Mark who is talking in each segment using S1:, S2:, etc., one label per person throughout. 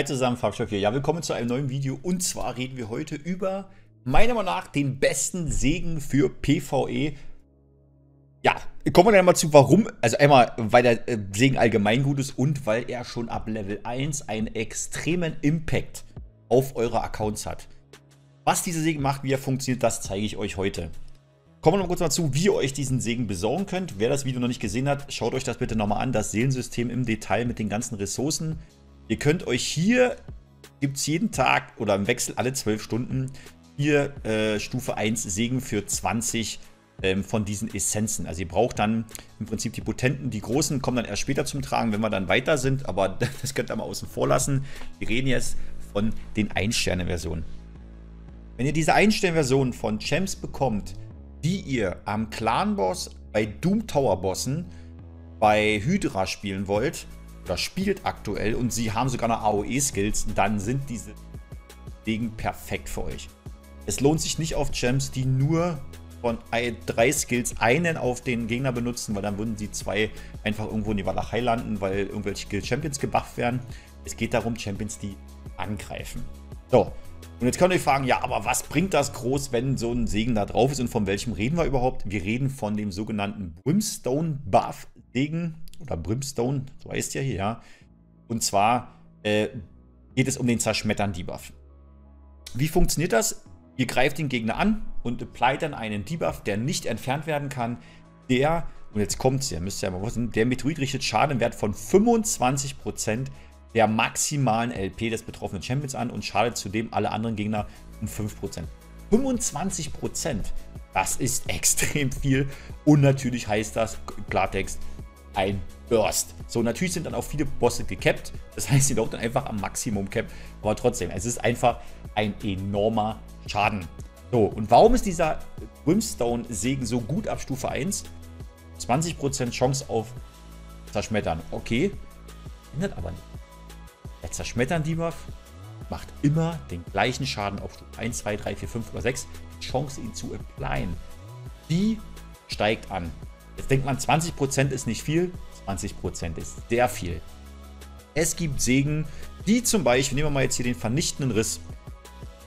S1: Hi zusammen, Farbstoff hier. Ja, willkommen zu einem neuen Video. Und zwar reden wir heute über, meiner Meinung nach, den besten Segen für PvE. Ja, kommen wir dann mal zu, warum. Also einmal, weil der äh, Segen allgemein gut ist und weil er schon ab Level 1 einen extremen Impact auf eure Accounts hat. Was dieser Segen macht, wie er funktioniert, das zeige ich euch heute. Kommen wir noch kurz mal zu, wie ihr euch diesen Segen besorgen könnt. Wer das Video noch nicht gesehen hat, schaut euch das bitte nochmal an. Das Seelensystem im Detail mit den ganzen Ressourcen Ihr könnt euch hier, gibt es jeden Tag oder im Wechsel alle 12 Stunden, hier äh, Stufe 1 Segen für 20 ähm, von diesen Essenzen. Also ihr braucht dann im Prinzip die potenten, die großen kommen dann erst später zum Tragen, wenn wir dann weiter sind, aber das könnt ihr mal außen vor lassen. Wir reden jetzt von den Ein-Sterne-Versionen. Wenn ihr diese Ein-Sterne-Version von Champs bekommt, die ihr am Clan-Boss, bei Doom Tower-Bossen, bei Hydra spielen wollt, oder spielt aktuell und sie haben sogar noch AOE-Skills, dann sind diese Degen perfekt für euch. Es lohnt sich nicht auf Gems, die nur von drei Skills einen auf den Gegner benutzen, weil dann würden sie zwei einfach irgendwo in die Walachei landen, weil irgendwelche Champions gebufft werden. Es geht darum, Champions, die angreifen. So, und jetzt könnt ihr euch fragen, ja, aber was bringt das groß, wenn so ein Segen da drauf ist und von welchem reden wir überhaupt? Wir reden von dem sogenannten Brimstone Buff Segen oder Brimstone, so heißt ja hier, ja. Und zwar äh, geht es um den Zerschmettern-Debuff. Wie funktioniert das? Ihr greift den Gegner an und applied dann einen Debuff, der nicht entfernt werden kann, der, und jetzt kommt es ja, müsst ihr ja mal wissen, der Metroid richtet Schaden im Wert von 25% der maximalen LP des betroffenen Champions an und schadet zudem alle anderen Gegner um 5%. 25%, das ist extrem viel und natürlich heißt das, Klartext, ein Burst. So, natürlich sind dann auch viele Bosse gecapped. Das heißt, sie laufen dann einfach am Maximum Cap. Aber trotzdem, es ist einfach ein enormer Schaden. So, und warum ist dieser Brimstone-Segen so gut ab Stufe 1? 20% Chance auf Zerschmettern. Okay, ändert aber nicht. Der Zerschmettern-Debuff macht immer den gleichen Schaden auf Stufe 1, 2, 3, 4, 5 oder 6. Die Chance, ihn zu applyen, die steigt an. Jetzt denkt man, 20% ist nicht viel, 20% ist sehr viel. Es gibt Segen, die zum Beispiel, nehmen wir mal jetzt hier den vernichtenden Riss.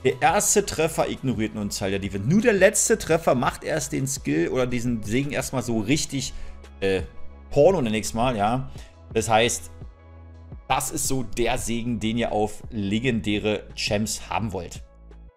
S1: Der erste Treffer ignoriert nun Zahl der Defense. Nur der letzte Treffer macht erst den Skill oder diesen Segen erstmal so richtig äh, Porno nächstes Mal, ja. Das heißt, das ist so der Segen, den ihr auf legendäre Champs haben wollt.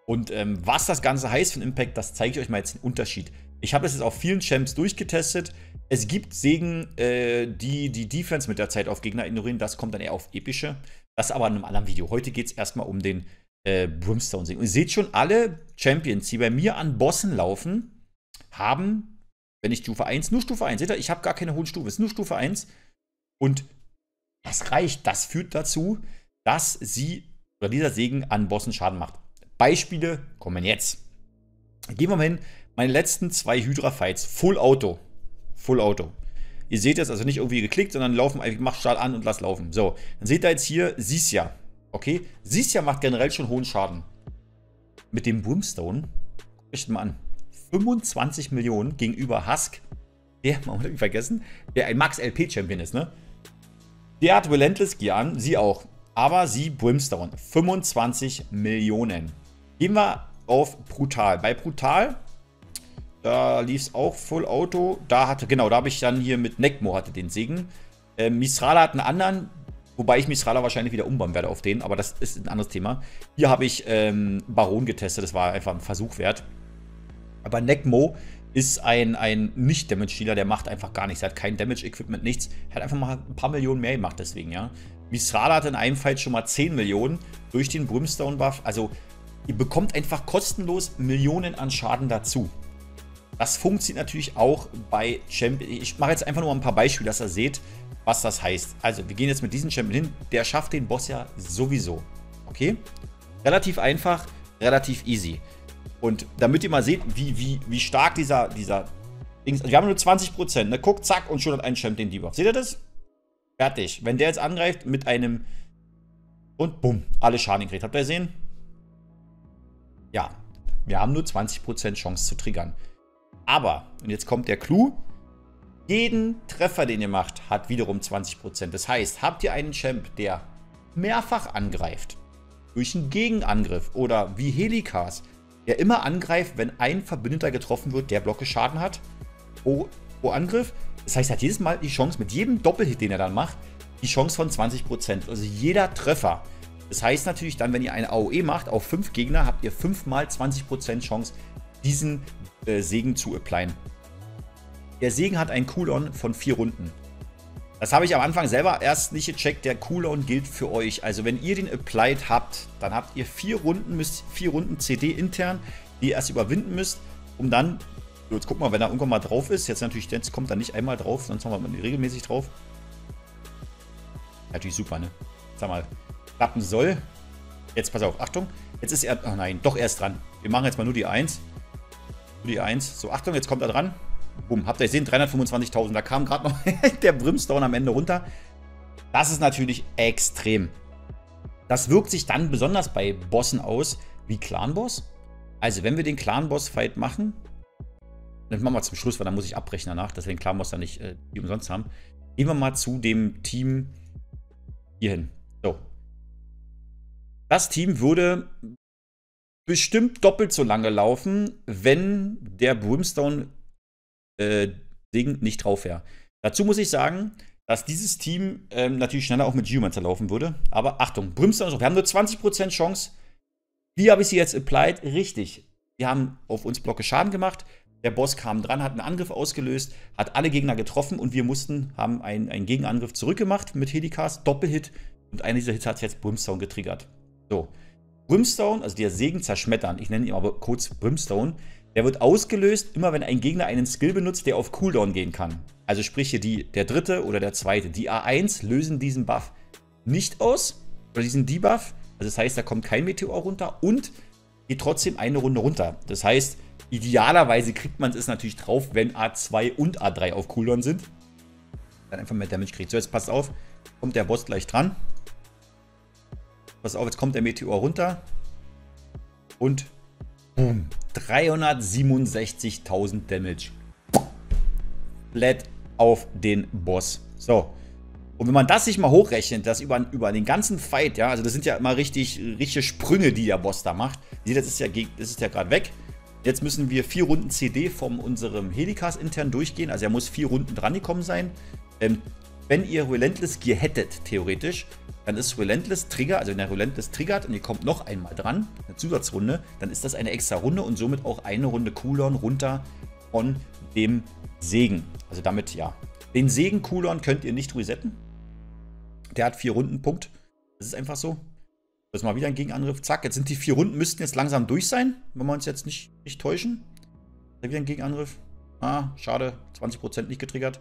S1: Und ähm, was das Ganze heißt für den Impact, das zeige ich euch mal jetzt den Unterschied. Ich habe das jetzt auf vielen Champs durchgetestet. Es gibt Segen, äh, die die Defense mit der Zeit auf Gegner ignorieren. Das kommt dann eher auf epische. Das aber in einem anderen Video. Heute geht es erstmal um den äh, Brimstone-Segen. Und ihr seht schon, alle Champions, die bei mir an Bossen laufen, haben, wenn ich Stufe 1, nur Stufe 1. Seht ihr, ich habe gar keine hohen Stufe. Es ist nur Stufe 1. Und das reicht. Das führt dazu, dass sie oder dieser Segen an Bossen Schaden macht. Beispiele kommen jetzt. Gehen wir mal hin. Meine letzten zwei Hydra-Fights, Full Auto. Full Auto. Ihr seht jetzt also nicht irgendwie geklickt, sondern laufen einfach, mach Stahl an und lass laufen. So, dann seht ihr jetzt hier Sisja. Okay, Sisja macht generell schon hohen Schaden. Mit dem Brimstone, euch mal an, 25 Millionen gegenüber Husk, der, man muss nicht vergessen, der ein Max-LP-Champion ist, ne? Der hat Relentless Gear an, sie auch. Aber sie Brimstone, 25 Millionen. Gehen wir auf Brutal. Bei Brutal da lief es auch Full Auto. Da hatte, genau, da habe ich dann hier mit Necmo hatte den Segen. Äh, Misrala hat einen anderen, wobei ich Misrala wahrscheinlich wieder umbauen werde auf den, aber das ist ein anderes Thema. Hier habe ich ähm, Baron getestet, das war einfach ein Versuch wert. Aber Necmo ist ein, ein Nicht-Damage-Dealer, der macht einfach gar nichts. Er hat kein Damage-Equipment, nichts. Er hat einfach mal ein paar Millionen mehr gemacht, deswegen, ja. Misrala hat in einem Fight schon mal 10 Millionen durch den Brimstone-Buff. Also, ihr bekommt einfach kostenlos Millionen an Schaden dazu. Das funktioniert natürlich auch bei Champion. Ich mache jetzt einfach nur ein paar Beispiele, dass ihr seht, was das heißt. Also, wir gehen jetzt mit diesem Champion hin. Der schafft den Boss ja sowieso. Okay? Relativ einfach, relativ easy. Und damit ihr mal seht, wie, wie, wie stark dieser, dieser Dings. Wir haben nur 20%. Ne? Guckt, zack, und schon hat ein Champion Debuff. Seht ihr das? Fertig. Wenn der jetzt angreift mit einem. Und bumm, alle Schaden gekriegt. Habt ihr gesehen? Ja. Wir haben nur 20% Chance zu triggern. Aber, und jetzt kommt der Clou, jeden Treffer, den ihr macht, hat wiederum 20%. Das heißt, habt ihr einen Champ, der mehrfach angreift, durch einen Gegenangriff oder wie Helikas, der immer angreift, wenn ein Verbündeter getroffen wird, der Blocke Schaden hat, pro, pro Angriff. Das heißt, er hat jedes Mal die Chance, mit jedem Doppelhit, den er dann macht, die Chance von 20%. Also jeder Treffer. Das heißt natürlich dann, wenn ihr eine AOE macht auf 5 Gegner, habt ihr 5 mal 20% Chance, diesen äh, Segen zu applyen. Der Segen hat einen Cooldown von 4 Runden. Das habe ich am Anfang selber erst nicht gecheckt. Der Cooldown gilt für euch. Also wenn ihr den applied habt, dann habt ihr vier Runden, müsst vier Runden CD intern, die ihr erst überwinden müsst, um dann, jetzt guck mal, wenn er irgendwann mal drauf ist, jetzt natürlich, jetzt kommt er nicht einmal drauf, sonst haben wir regelmäßig drauf. Natürlich super, ne? Sag mal, klappen soll. Jetzt pass auf, Achtung. Jetzt ist er, oh nein, doch erst dran. Wir machen jetzt mal nur die 1. Die 1. So, Achtung, jetzt kommt er dran. Bumm, habt ihr gesehen, 325.000. Da kam gerade noch der Brimstone am Ende runter. Das ist natürlich extrem. Das wirkt sich dann besonders bei Bossen aus wie Clan-Boss. Also, wenn wir den Clan-Boss-Fight machen, dann machen wir zum Schluss, weil dann muss ich abbrechen danach, dass wir den Clan-Boss dann nicht äh, umsonst haben. Gehen wir mal zu dem Team hier hin. So. Das Team würde bestimmt doppelt so lange laufen, wenn der Brimstone äh, nicht drauf wäre. Dazu muss ich sagen, dass dieses Team ähm, natürlich schneller auch mit Geomancer laufen würde. Aber Achtung, Brimstone ist Wir haben nur 20% Chance. Wie habe ich sie jetzt applied? Richtig. Wir haben auf uns Blocke Schaden gemacht. Der Boss kam dran, hat einen Angriff ausgelöst, hat alle Gegner getroffen und wir mussten, haben einen, einen Gegenangriff zurückgemacht mit Helicast, Doppelhit. Und einer dieser Hits hat jetzt Brimstone getriggert. So. Brimstone, also der Segen zerschmettern, ich nenne ihn aber kurz Brimstone, der wird ausgelöst, immer wenn ein Gegner einen Skill benutzt, der auf Cooldown gehen kann. Also sprich hier die, der dritte oder der zweite. Die A1 lösen diesen Buff nicht aus, oder diesen Debuff. Also das heißt, da kommt kein Meteor runter und geht trotzdem eine Runde runter. Das heißt, idealerweise kriegt man es natürlich drauf, wenn A2 und A3 auf Cooldown sind. Dann einfach mehr Damage kriegt. So, jetzt passt auf, kommt der Boss gleich dran. Pass auf, jetzt kommt der Meteor runter. Und boom, 367.000 Damage. Flat auf den Boss. So. Und wenn man das sich mal hochrechnet, das über, über den ganzen Fight, ja, also das sind ja immer richtig, richtige Sprünge, die der Boss da macht. Seht, das ist ja, das ist ja gerade weg. Jetzt müssen wir vier Runden CD von unserem Helikas intern durchgehen. Also er muss vier Runden dran gekommen sein. Ähm, wenn ihr Relentless Gear hättet, theoretisch, dann ist Relentless Trigger, also wenn der Relentless triggert und ihr kommt noch einmal dran, eine Zusatzrunde, dann ist das eine extra Runde und somit auch eine Runde Cooldown runter von dem Segen. Also damit, ja. Den Segen-Cooldown könnt ihr nicht resetten. Der hat vier Runden, Punkt. Das ist einfach so. Das ist mal wieder ein Gegenangriff. Zack, jetzt sind die vier Runden, müssten jetzt langsam durch sein, wenn wir uns jetzt nicht, nicht täuschen. Wieder ein Gegenangriff. Ah, schade. 20% nicht getriggert.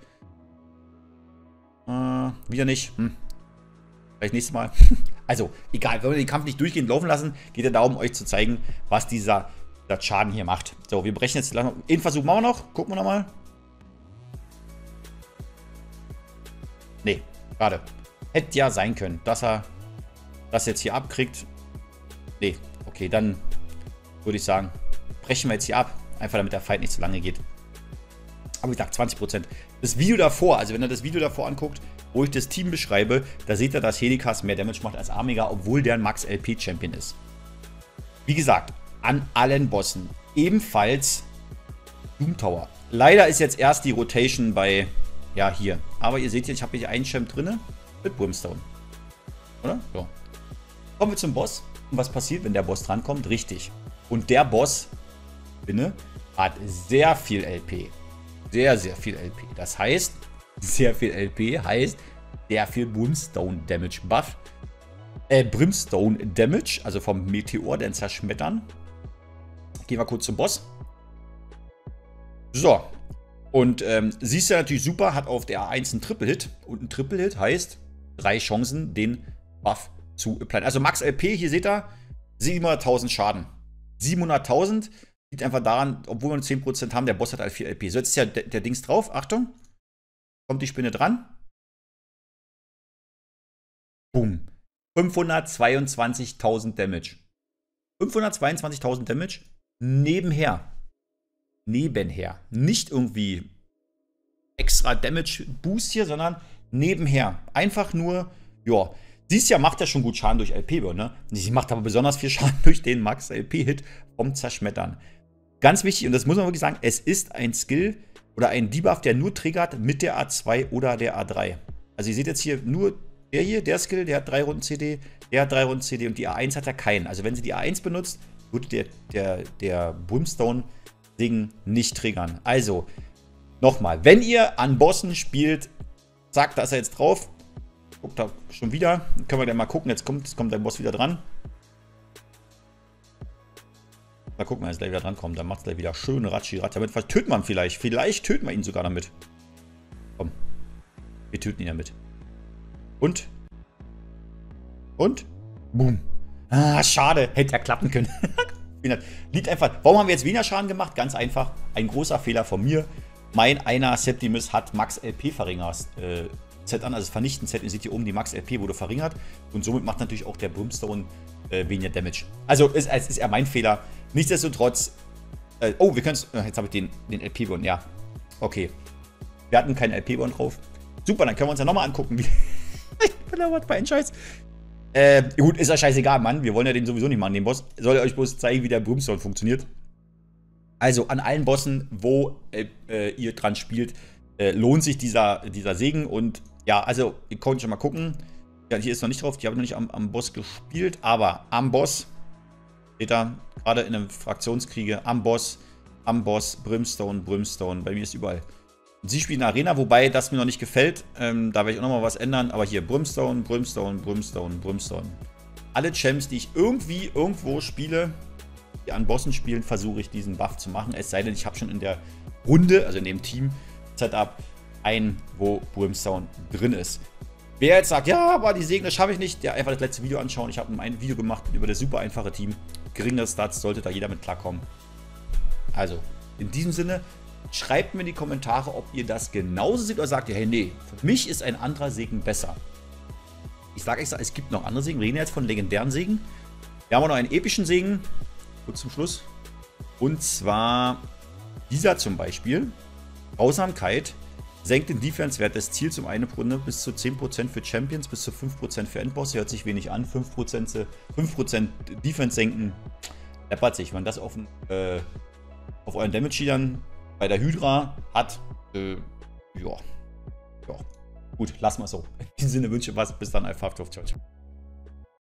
S1: Äh, wieder nicht. Hm. Vielleicht nächstes Mal. Also, egal, wenn wir den Kampf nicht durchgehend laufen lassen, geht er darum, euch zu zeigen, was dieser, dieser Schaden hier macht. So, wir brechen jetzt. Den Versuch machen wir noch. Gucken wir nochmal. Nee, schade. Hätte ja sein können, dass er das jetzt hier abkriegt. Nee, okay, dann würde ich sagen, brechen wir jetzt hier ab. Einfach damit der Fight nicht zu lange geht. Aber wie gesagt, 20%. Das Video davor, also wenn ihr das Video davor anguckt, wo ich das Team beschreibe, da seht ihr, dass Helikas mehr Damage macht als Amiga, obwohl der ein Max LP Champion ist. Wie gesagt, an allen Bossen. Ebenfalls Doom Tower. Leider ist jetzt erst die Rotation bei, ja, hier. Aber ihr seht hier, ich habe hier einen Champ drin mit Brimstone. Oder? Ja. Kommen wir zum Boss. Und was passiert, wenn der Boss drankommt? Richtig. Und der Boss, binne, hat sehr viel LP. Sehr, sehr viel LP. Das heißt, sehr viel LP heißt sehr viel Brimstone Damage Buff. Äh, Brimstone Damage, also vom Meteor, den Zerschmettern. Gehen wir kurz zum Boss. So. Und ähm, siehst du natürlich super, hat auf der A1 einen Triple-Hit. Und ein Triple-Hit heißt drei Chancen, den Buff zu applyen. Also Max LP, hier seht ihr, 700.000 Schaden. 700.000 liegt einfach daran, obwohl wir nur 10% haben, der Boss hat halt 4 LP. So, jetzt ist ja der, der Dings drauf. Achtung. Kommt die Spinne dran? Boom. 522.000 Damage. 522.000 Damage nebenher. Nebenher. Nicht irgendwie extra Damage Boost hier, sondern nebenher. Einfach nur, ja, Dieses Jahr macht er schon gut Schaden durch LP, ne? Sie macht aber besonders viel Schaden durch den Max LP-Hit vom Zerschmettern. Ganz wichtig, und das muss man wirklich sagen, es ist ein Skill oder ein Debuff, der nur triggert mit der A2 oder der A3. Also ihr seht jetzt hier nur der hier, der Skill, der hat drei Runden CD, der hat drei Runden CD und die A1 hat er keinen. Also wenn sie die A1 benutzt, würde der, der, der Brimstone-Ding nicht triggern. Also, nochmal, wenn ihr an Bossen spielt, sagt, da ist er jetzt drauf. Guckt da schon wieder. Können wir dann mal gucken. Jetzt kommt, jetzt kommt der Boss wieder dran. Mal gucken, wenn er gleich wieder drankommt. Dann macht es gleich wieder schön Ratschi Ratsch. Damit tötet man vielleicht. Vielleicht töten wir ihn sogar damit. Komm. Wir töten ihn damit. Und? Und? Boom. Ah, schade. Hätte ja klappen können. Liegt einfach. Warum haben wir jetzt weniger Schaden gemacht? Ganz einfach. Ein großer Fehler von mir. Mein einer Septimus hat Max LP verringert. Äh, Set an, also vernichten Set. Ihr seht hier oben, die Max LP wurde verringert. Und somit macht natürlich auch der Brimstone äh, weniger Damage. Also es, es ist eher mein Fehler. Nichtsdestotrotz. Äh, oh, wir können es. Äh, jetzt habe ich den, den LP-Bond. Ja. Okay. Wir hatten keinen LP-Bond drauf. Super, dann können wir uns ja nochmal angucken, wie. ich bin aber bei ein Scheiß. Äh, gut, ist ja scheißegal, Mann. Wir wollen ja den sowieso nicht machen, den Boss. Soll euch bloß zeigen, wie der Brimstone funktioniert. Also, an allen Bossen, wo äh, äh, ihr dran spielt, äh, lohnt sich dieser, dieser Segen. Und ja, also, ihr könnt schon mal gucken. Ja, hier ist noch nicht drauf. Die habe ich noch nicht am, am Boss gespielt. Aber am Boss, steht da, gerade in einem Fraktionskriege, am Boss, am Boss, Brimstone, Brimstone. Bei mir ist überall Sie spielen Arena, wobei das mir noch nicht gefällt. Ähm, da werde ich auch nochmal was ändern. Aber hier Brimstone, Brimstone, Brimstone, Brimstone. Alle Champs, die ich irgendwie irgendwo spiele, die an Bossen spielen, versuche ich diesen Buff zu machen. Es sei denn, ich habe schon in der Runde, also in dem Team-Setup, einen, wo Brimstone drin ist. Wer jetzt sagt, ja, aber die Segen, das schaffe ich nicht, der einfach das letzte Video anschauen. Ich habe ein Video gemacht über das super einfache Team. Geringere Stats, sollte da jeder mit klarkommen. Also, in diesem Sinne, Schreibt mir in die Kommentare, ob ihr das genauso seht oder sagt ihr, hey, nee, für mich ist ein anderer Segen besser. Ich sage extra, es gibt noch andere Segen. Wir reden jetzt von legendären Segen. Wir haben auch noch einen epischen Segen. Kurz zum Schluss. Und zwar dieser zum Beispiel. Grausamkeit senkt den Defense-Wert des Ziels um eine Runde bis zu 10% für Champions, bis zu 5% für Endboss. Hört sich wenig an. 5%, 5 Defense senken. Läppert sich. Wenn das auf, äh, auf euren Damage-Sheetern bei der Hydra hat, äh, ja, ja. Gut, lassen wir es so. In diesem Sinne wünsche ich was. Bis dann, einfach. Ciao, ciao.